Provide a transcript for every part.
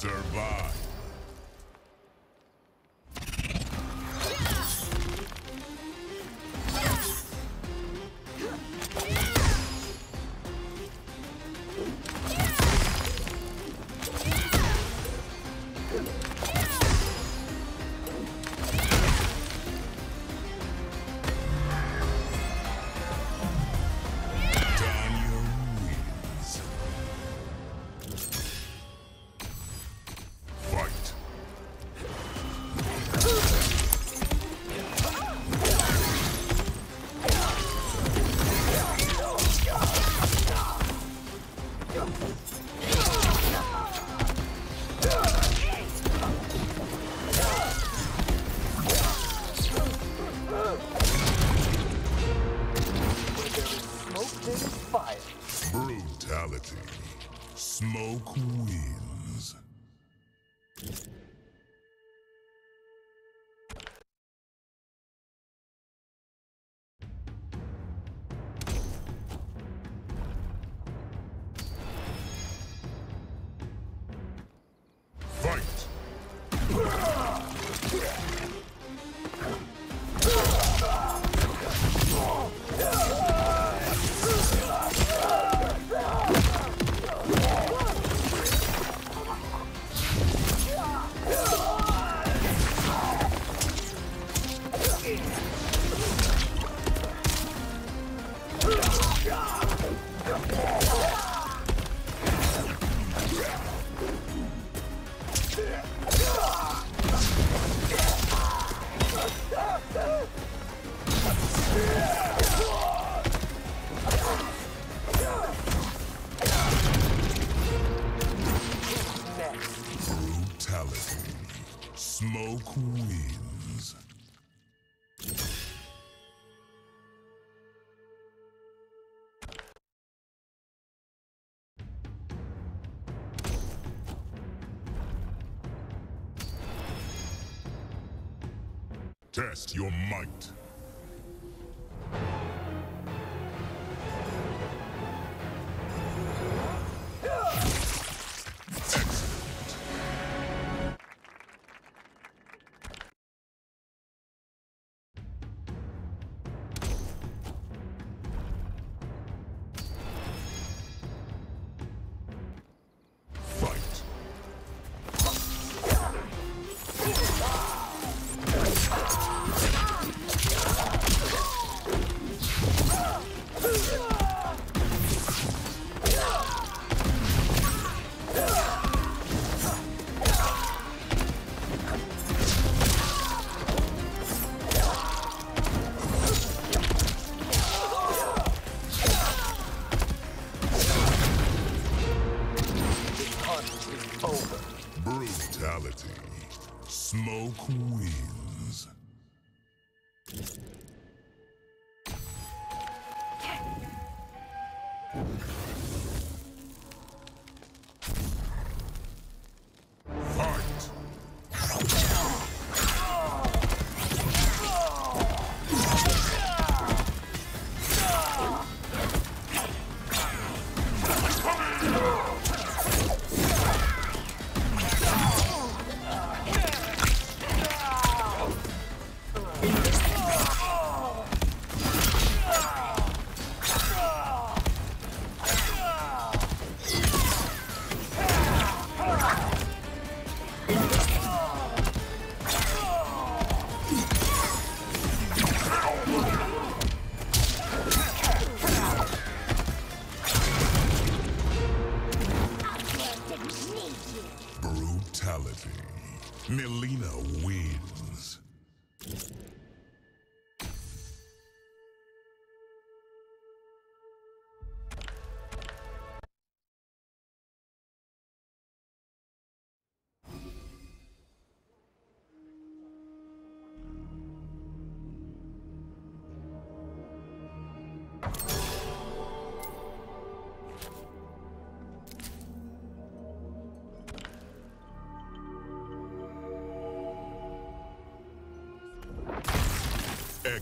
Survive. Smoke wins. Brutality. Smoke wins. Test your might.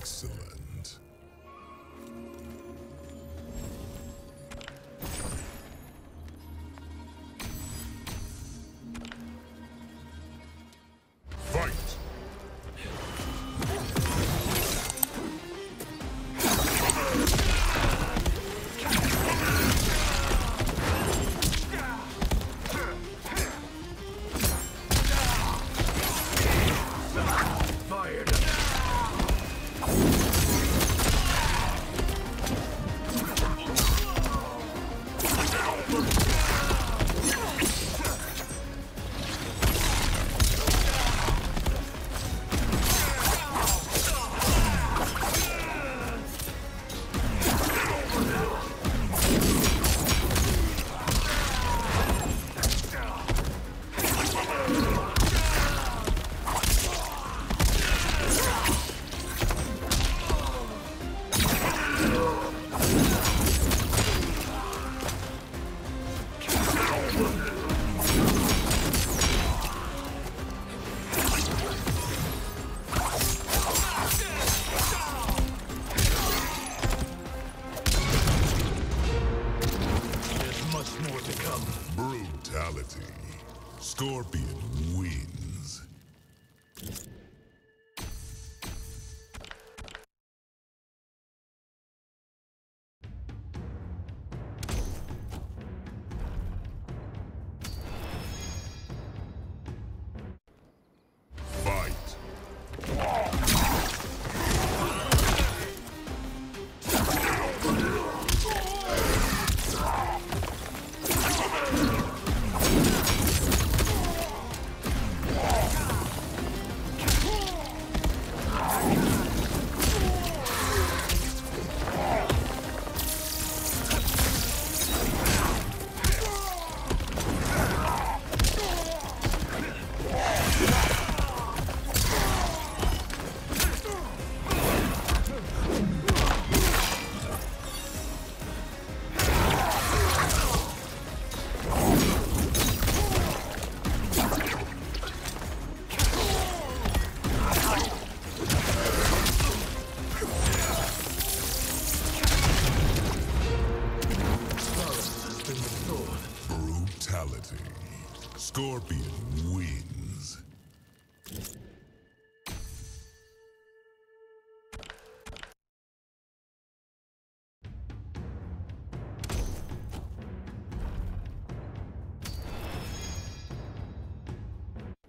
Excellent. reality. Scorpion wins.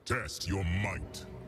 Test your might.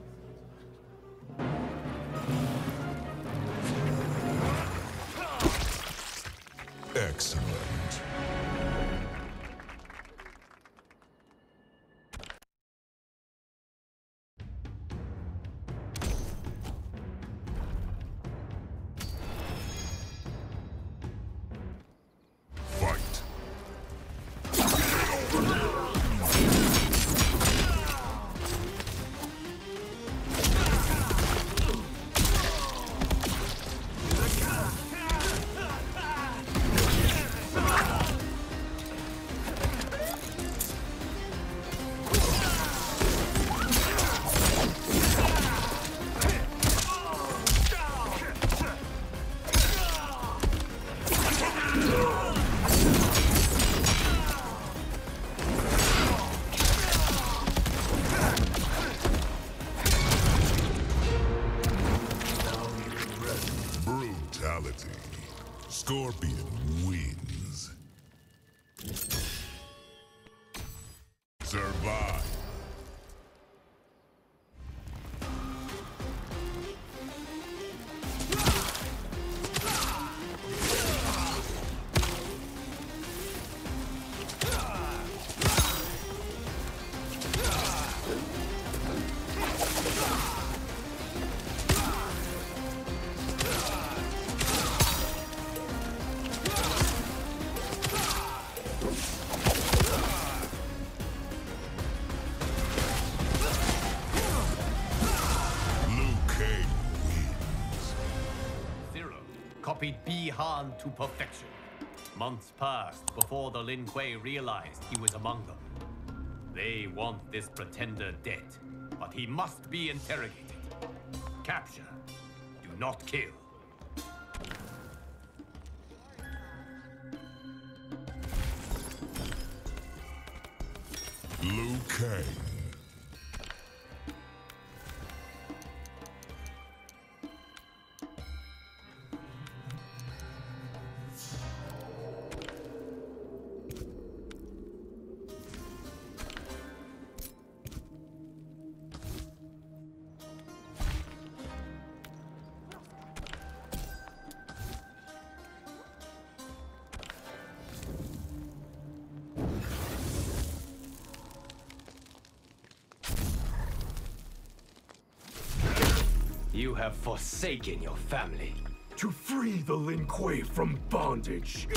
reality. Scorpion wins. before the Lin Kuei realized he was among them. They want this pretender dead, but he must be interrogated. Capture, do not kill. Liu Kang. You have forsaken your family. To free the Lin Kuei from bondage.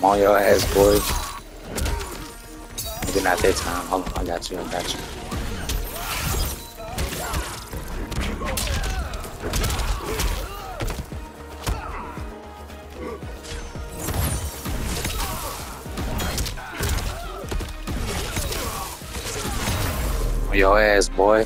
I'm on your ass, boy. Maybe not that time. Hold on, I got you, I got you. On your ass, boy.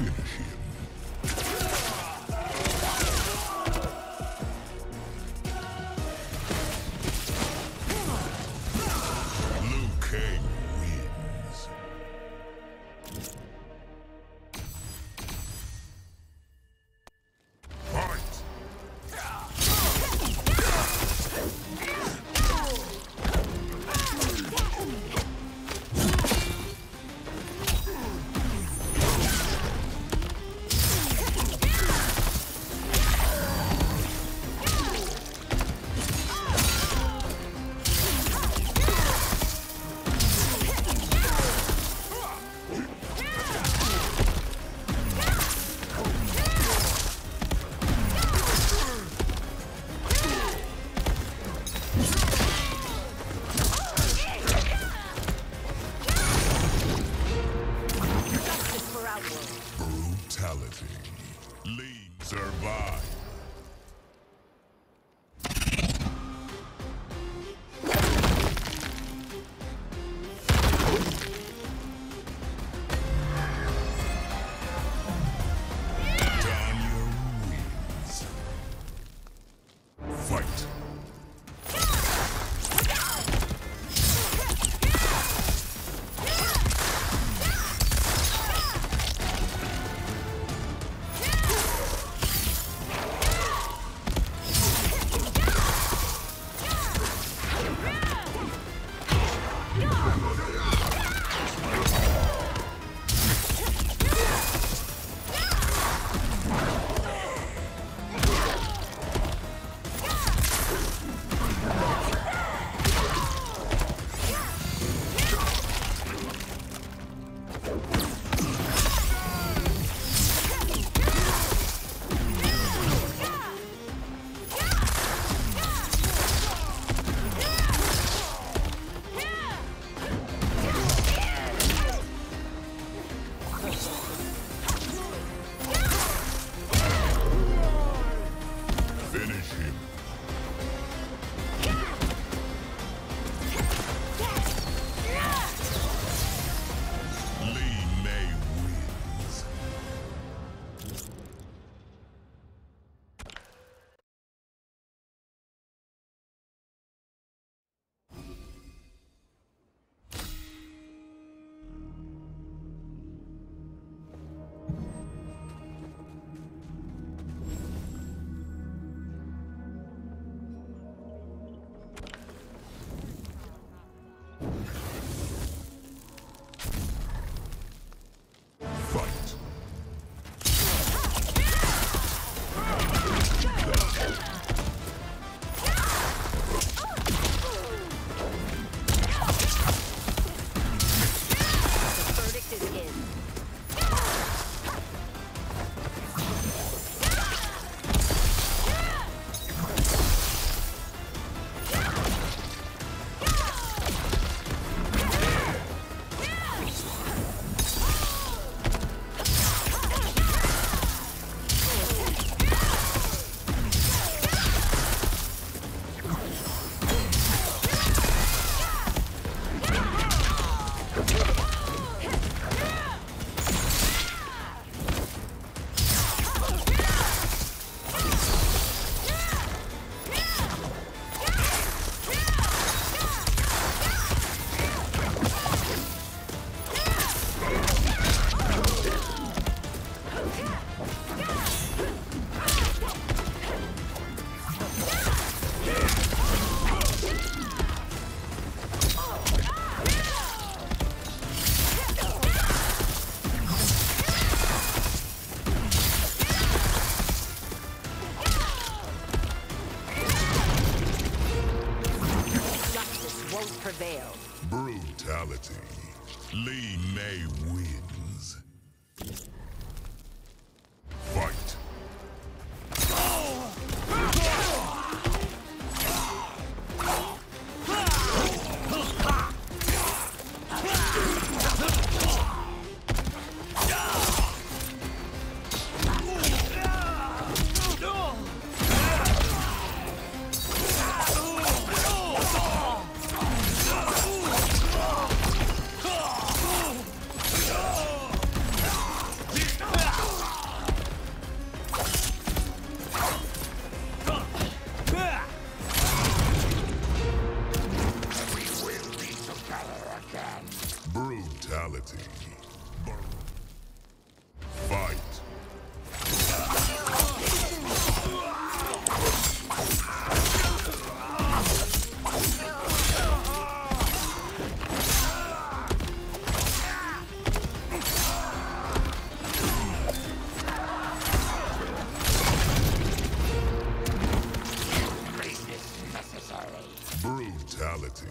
Brutality.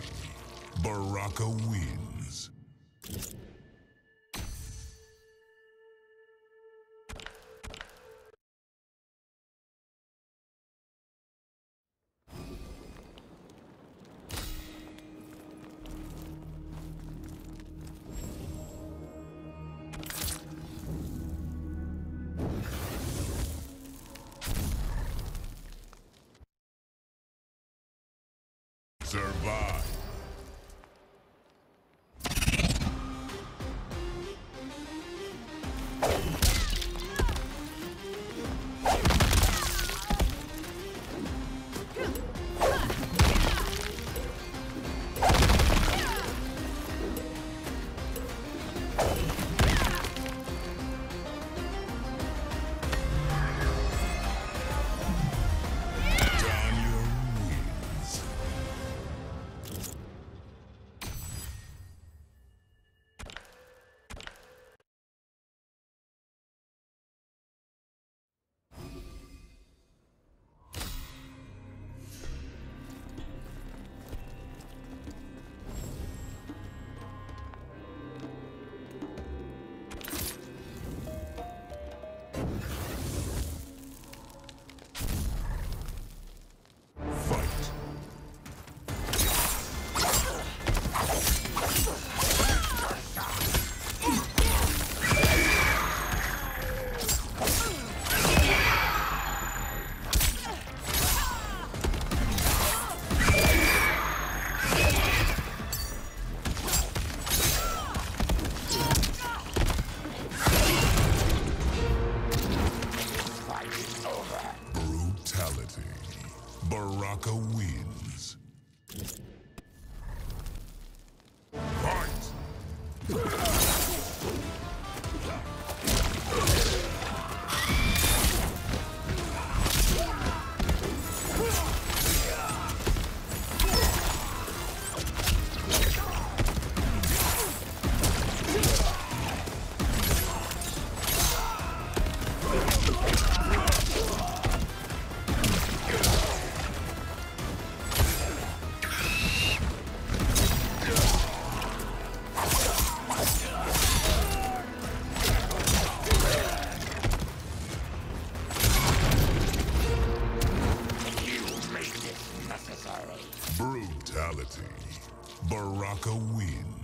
Baraka wins. Baraka wins.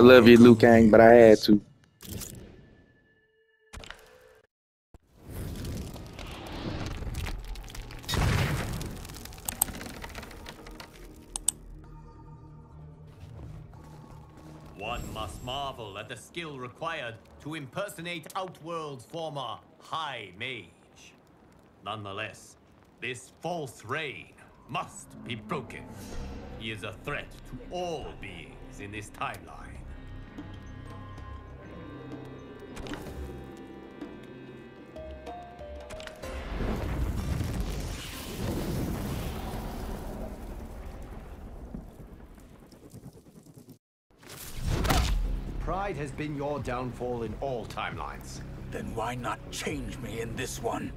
I love you, Liu Kang, but I had to. One must marvel at the skill required to impersonate Outworld's former High Mage. Nonetheless, this false reign must be broken. He is a threat to all beings in this timeline. Has been your downfall in all timelines. Then why not change me in this one?